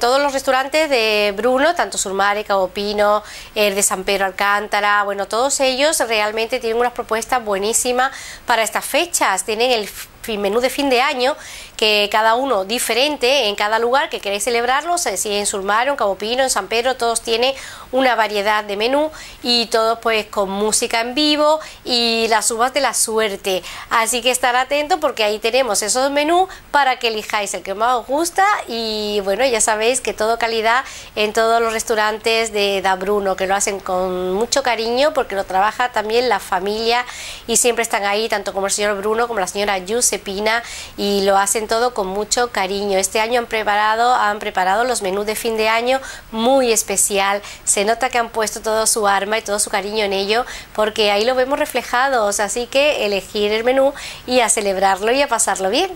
Todos los restaurantes de Bruno, tanto Surmare, Cabo Pino, el de San Pedro Alcántara, bueno, todos ellos realmente tienen unas propuestas buenísimas para estas fechas. Tienen el menú de fin de año, que cada uno diferente en cada lugar que queréis celebrarlo, si en Surmar, en Cabo Pino, en San Pedro, todos tienen una variedad de menú y todos pues con música en vivo y las uvas de la suerte. Así que estar atentos porque ahí tenemos esos menús para que elijáis el que más os gusta y bueno, ya sabéis que todo calidad en todos los restaurantes de Da Bruno, que lo hacen con mucho cariño porque lo trabaja también la familia y siempre están ahí, tanto como el señor Bruno como la señora Yuse Pina y lo hacen todo con mucho cariño. Este año han preparado, han preparado los menús de fin de año muy especial. Se nota que han puesto todo su arma y todo su cariño en ello porque ahí lo vemos reflejados. Así que elegir el menú y a celebrarlo y a pasarlo bien.